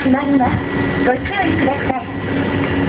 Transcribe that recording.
閉まります。ご注意ください。